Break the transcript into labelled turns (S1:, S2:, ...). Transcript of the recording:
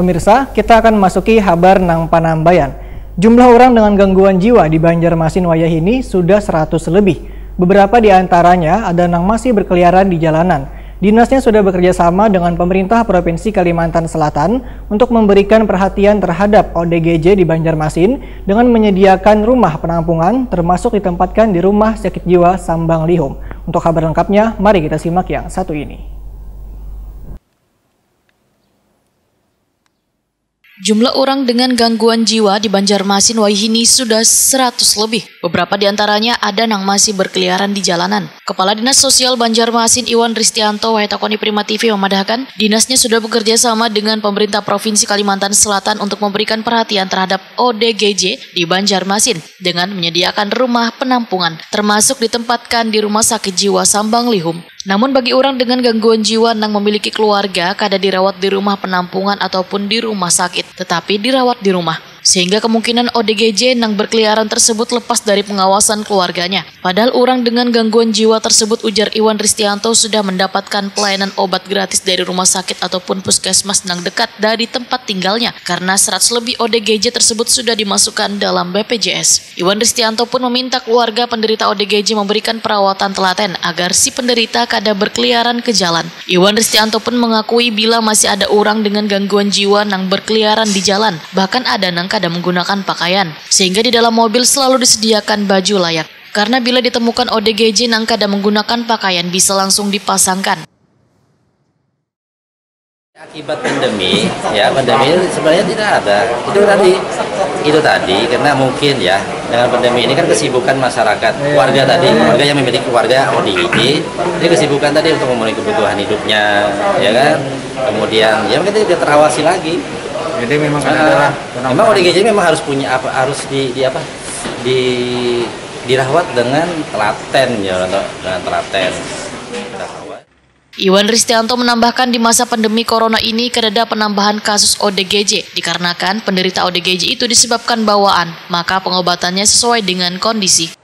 S1: Pemirsa, kita akan memasuki kabar Nang Panambayan. Jumlah orang dengan gangguan jiwa di Banjarmasin Wayah ini sudah 100 lebih. Beberapa di antaranya ada yang masih berkeliaran di jalanan. Dinasnya sudah bekerja sama dengan pemerintah Provinsi Kalimantan Selatan untuk memberikan perhatian terhadap ODGJ di Banjarmasin dengan menyediakan rumah penampungan termasuk ditempatkan di Rumah Sakit Jiwa Sambang Lihum. Untuk kabar lengkapnya, mari kita simak yang satu ini.
S2: Jumlah orang dengan gangguan jiwa di Banjarmasin Waihini sudah 100 lebih. Beberapa di antaranya ada yang masih berkeliaran di jalanan. Kepala Dinas Sosial Banjarmasin Iwan Ristianto Waitakoni Prima TV memadahkan dinasnya sudah bekerja sama dengan pemerintah Provinsi Kalimantan Selatan untuk memberikan perhatian terhadap ODGJ di Banjarmasin dengan menyediakan rumah penampungan termasuk ditempatkan di Rumah Sakit Jiwa Sambang Lihum. Namun bagi orang dengan gangguan jiwa yang memiliki keluarga, kada dirawat di rumah penampungan ataupun di rumah sakit, tetapi dirawat di rumah sehingga kemungkinan ODGJ yang berkeliaran tersebut lepas dari pengawasan keluarganya. Padahal orang dengan gangguan jiwa tersebut ujar Iwan Ristianto sudah mendapatkan pelayanan obat gratis dari rumah sakit ataupun puskesmas yang dekat dari tempat tinggalnya karena 100 lebih ODGJ tersebut sudah dimasukkan dalam BPJS. Iwan Ristianto pun meminta keluarga penderita ODGJ memberikan perawatan telaten agar si penderita kada berkeliaran ke jalan. Iwan Ristianto pun mengakui bila masih ada orang dengan gangguan jiwa yang berkeliaran di jalan, bahkan ada yang kadang menggunakan pakaian, sehingga di dalam mobil selalu disediakan baju layak. Karena bila ditemukan ODGJ nang kadang menggunakan pakaian bisa langsung dipasangkan.
S3: Akibat pandemi, ya pandemi sebenarnya tidak ada. Itu tadi, itu tadi karena mungkin ya dengan pandemi ini kan kesibukan masyarakat, warga tadi, warga yang memiliki keluarga ODGJ, ini kesibukan tadi untuk memenuhi kebutuhan hidupnya, ya kan. Kemudian ya mungkin tidak terawasi lagi
S4: jadi memang kan
S3: uh, memang ODGJ memang harus punya apa harus di, di apa? Di dirawat dengan telaten ya dengan telaten.
S2: Iwan Ristianto menambahkan di masa pandemi corona ini kedada penambahan kasus ODGJ dikarenakan penderita ODGJ itu disebabkan bawaan, maka pengobatannya sesuai dengan kondisi.